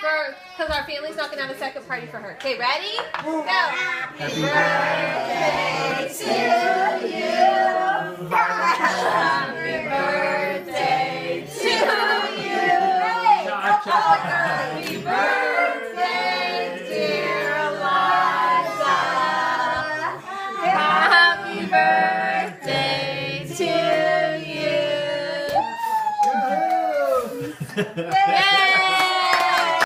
for, because our family's not going to have a second party for her. Okay, ready? Go. Happy birthday to you. Happy birthday to you. Happy birthday, dear Liza. Happy birthday to you. Yay!